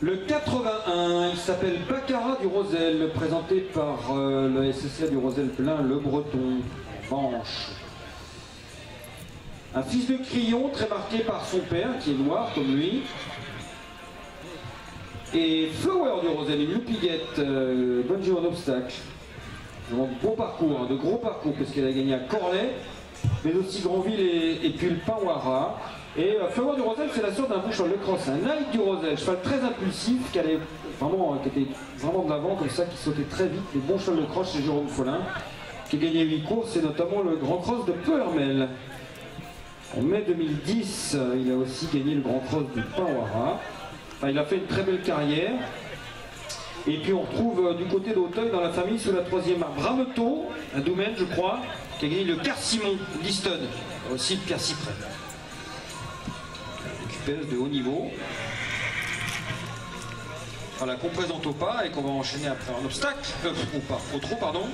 Le 81, il s'appelle Baccarat du Rosel, présenté par euh, le SSA du Rosel plein, le Breton, Manche. Un fils de Crillon, très marqué par son père, qui est noir comme lui. Et Flower du Rosel, une loupiguette, euh, bonne jeu en obstacle. Un beau parcours, hein, de gros parcours, parce qu'elle a gagné à Corlay, mais aussi Granville et, et puis le Pinwara. Et euh, Flower du Rosel, c'est la sorte d'un bouche le cross, un Nike du Rosel, cheval très impulsif, qui, allait vraiment, qui était vraiment de l'avant, comme ça, qui sautait très vite, les bons chevaux de cross chez Jérôme Follin, qui a gagné 8 courses, et notamment le Grand Cross de Peuermel. En mai 2010, euh, il a aussi gagné le Grand Cross du Pinwara. Enfin, il a fait une très belle carrière. Et puis on retrouve euh, du côté d'Auteuil dans la famille sous la troisième arbre Rameto, un domaine je crois, qui a gagné le Carcimon d'Easton, aussi Pierre Cyprès. De haut niveau. Voilà, qu'on présente au pas et qu'on va enchaîner après un obstacle, euh, pas, au pardon.